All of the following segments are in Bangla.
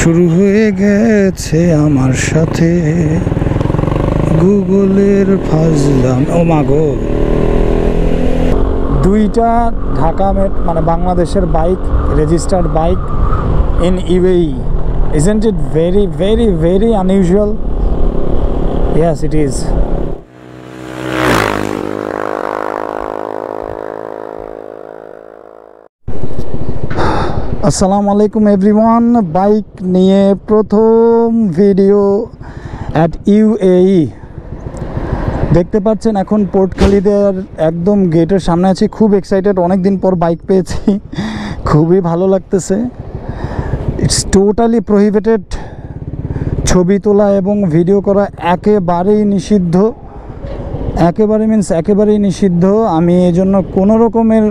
শুরু হয়ে গেছে আমার সাথে গুগলের ফাজলাম। ও মাগো দুইটা ঢাকা মেট মানে বাংলাদেশের bike registered bike in UAE isn't it very very very unusual yes it is আসসালামু আলাইকুম এভরিওয়ান। বাইক নিয়ে প্রথম ভিডিও অ্যাট ইউএই দেখতে পাচ্ছেন, এখন পোর্ট খালিদের একদম গেটের সামনে আছি। খুব এক্সাইটেড অনেক দিন পর বাইক পেয়েছি। খুবই ভালো লাগতেছে। ইটস টোটালি প্রহিবিটেড ছবি তোলা এবং ভিডিও করা একেবারেই নিষিদ্ধ। একেবারে মিন্স একেবারেই নিষিদ্ধ। আমি এই জন্য কোনো রকমের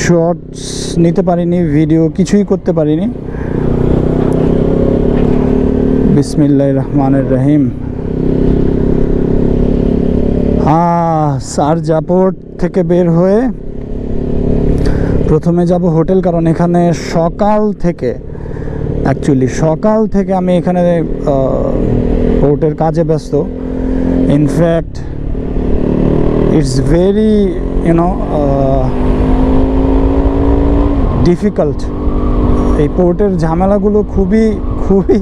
শর্টস নিতে পারিনি ভিডিও কিছুই করতে পারিনি। বিসমিল্লাহ রহমানের রহিম। সারজাপোর্ট থেকে বের হয়ে প্রথমে যাব হোটেল, কারণ এখানে সকাল থেকে অ্যাকচুয়ালি সকাল থেকে আমি এখানে পোর্টের কাজে ব্যস্ত। In fact it's very you know difficult এই পোর্টের ঝামেলাগুলো খুবই খুবই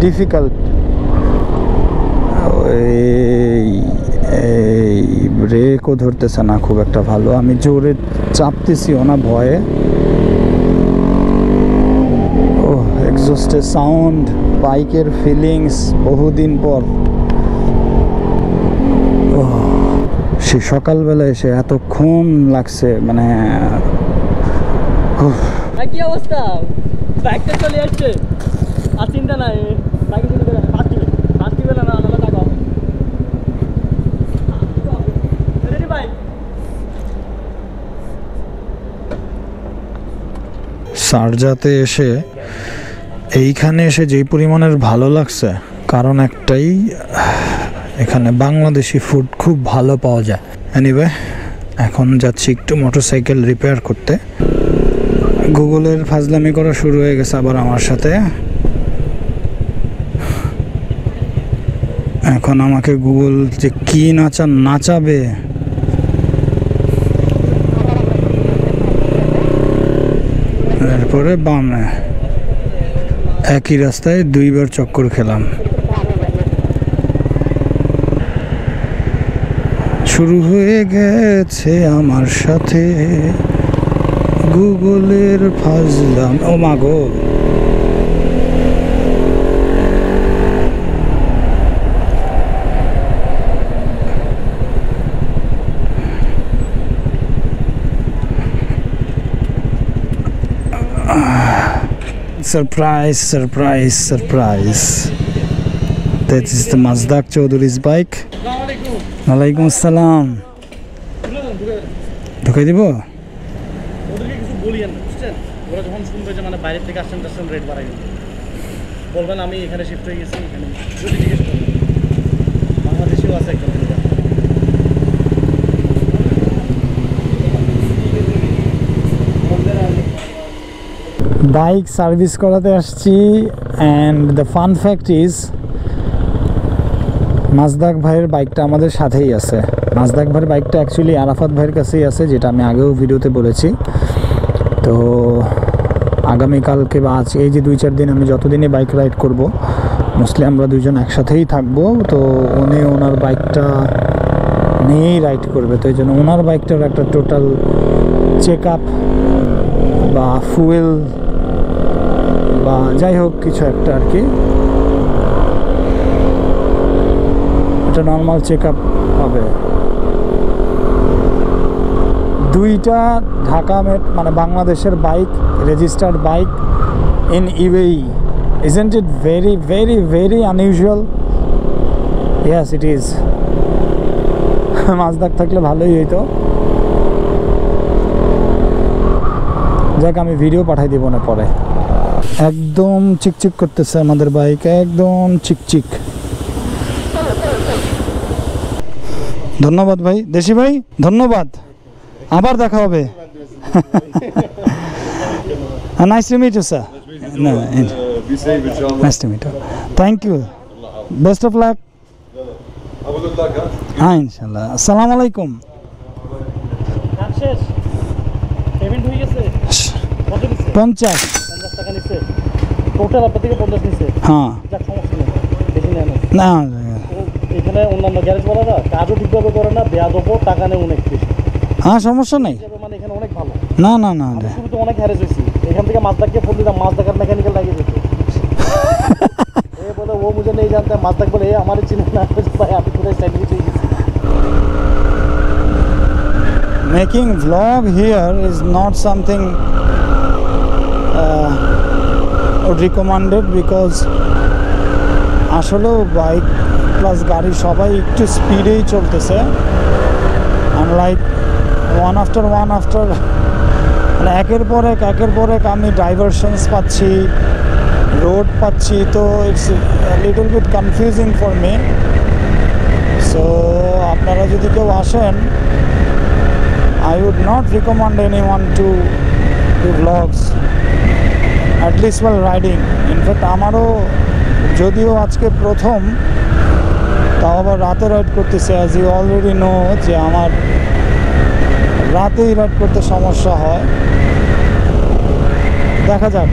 ডিফিকাল্ট এই ব্রেকও ধরতেছে না খুব একটা ভালো। আমি জোরে চাপতেছিও না ভয়ে। ও এক্সস্টের সাউন্ড বাইকের ফিলিংস বহুদিন পর। সে সকালবেলা এসে এতক্ষণ লাগছে মানে কি অবস্থা? বাইকটা চলে আসছে। আর চিন্তা নাই বাইকে না নাহলে টাকা সারজাতে এসে, এইখানে এসে যেই পরিমাণের ভালো লাগছে, কারণ একটাই, এখানে বাংলাদেশি ফুড খুব ভালো পাওয়া যায়। এনিওয়ে এখন যাচ্ছি একটু মোটরসাইকেল রিপেয়ার করতে। গুগলের ফাজলামি করা শুরু হয়ে গেছে আবার আমার সাথে। এখন আমাকে গুগল যে কি নাচা, নাচাবে? এরপরে বামে। একই রাস্তায় দুইবার চক্কর খেলাম। শুরু হয়ে গেছে আমার সাথে। গুগলের ফাজলাম ও মাগো Surprise, surprise, surprise. That is the Mazdak Chaudhury's bike. আসসালামু আলাইকুম ওয়ালাইকুম আসসালাম ঢুকাই দিব ওদেরকে কিছু বলিয়েন না, বুঝছেন? ওরা যখন শুনবে যে মানে বাইরে থেকে আসছেন টাসছেন রেট বাড়াই। বলবেন, আমি এখানে শিফট হয়ে গেছি, এখানে যদি জিজ্ঞেস করবেন। বাংলাদেশেও আছে একজন বাইক সার্ভিস করাতে আসছি and the fun fact is Mazdak ভাইয়ের বাইকটা আমাদের সাথেই আছে। মাজদাক ভাইয়ের বাইকটা অ্যাকচুয়ালি আরাফাত ভাইয়ের কাছেই আছে, যেটা আমি আগেও ভিডিওতে বলেছি। তো আগামীকালকে বা আজ এই যে দুই চার দিন আমি যতদিনই বাইক রাইড করব মোস্টলি আমরা দুজন একসাথেই থাকব। তো উনি ওনার বাইকটা নিয়েই রাইড করবে। তো এই জন্য ওনার বাইকটার একটা টোটাল চেক আপ বা ফুয়েল বা যাই হোক কিছু একটা আর কি। এটা নর্মাল চেক আপ হবে। দুইটা ঢাকা মেট মানে বাংলাদেশের bike registered bike in UAE isn't it very very very unusual yes it is Mazdak থাকলে ভালোই হইতো। যাক, আমি ভিডিও পাঠাই দিব না পরে। একদম চিকচিক করতেছে আমাদের বাইক, একদম চিকচিক। ধন্যবাদ ভাই। দেশি ভাই, ধন্যবাদ। আবার দেখা হবে। Nice to meet you sir. Nice to meet thank you best of luck? হ্যাঁ ইনশাল্লাহ আসসালামু আলাইকুম পঞ্চাশ। হ্যাঁ। নেই। না এখানে অন্যান্য গ্যারেজওয়ালারা কাজও ঠিকভাবে করে না বেয়াদবও টাকা নেয় অনেক বেশি। হ্যাঁ সমস্যা নেই। মানে এখানে অনেক ভালো। না না না শুরুতে অনেক হয়েছি। এখান থেকে মাছদাককে ফোন দিতাম মাছদাকার মেকানিক্যাল লাগিয়ে দিত এ বলে ও মুঝে নেই জানতে। মাছদাক বলে এ আমার চিনে না। ভাই আমি কোথায় সাইড দিয়ে গেছি। Making vlog here is not something uh, recommended because আসলেও বাইক প্লাস গাড়ি সবাই একটু স্পিডেই চলতেছে। Like one after one after মানে একের পর এক একের পর এক আমি ডাইভারশনস পাচ্ছি রোড পাচ্ছি তো it's little bit confusing for me so আপনারা যদি কেউ আসেন I would not recommend anyone to to least while riding. In fact, আমারও যদিও আজকে প্রথম তাও আবার রাতে রাইড করতেছে অ্যাজ ইউ অলরেডি নো যে আমার রাতেই রাইড করতে সমস্যা হয়। দেখা যাক।